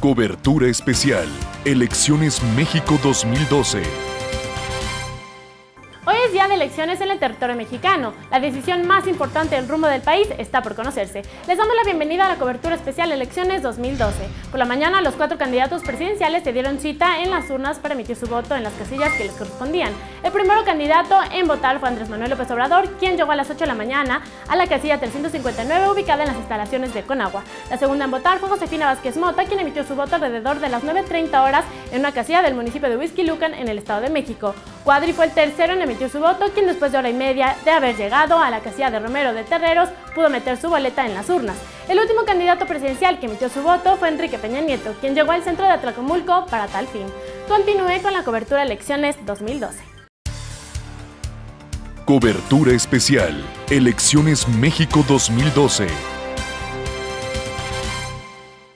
Cobertura especial. Elecciones México 2012. Es día de elecciones en el territorio mexicano. La decisión más importante del rumbo del país está por conocerse. Les damos la bienvenida a la cobertura especial Elecciones 2012. Por la mañana, los cuatro candidatos presidenciales se dieron cita en las urnas para emitir su voto en las casillas que les correspondían. El primero candidato en votar fue Andrés Manuel López Obrador, quien llegó a las 8 de la mañana a la casilla 359 ubicada en las instalaciones de Conagua. La segunda en votar fue Josefina Vázquez Mota, quien emitió su voto alrededor de las 9.30 horas en una casilla del municipio de Whisky Lucan en el Estado de México. Cuadri fue el tercero en emitir su voto, quien después de hora y media de haber llegado a la casilla de Romero de Terreros pudo meter su boleta en las urnas. El último candidato presidencial que emitió su voto fue Enrique Peña Nieto, quien llegó al centro de Atlacomulco para tal fin. Continúe con la cobertura elecciones 2012. Cobertura especial. Elecciones México 2012.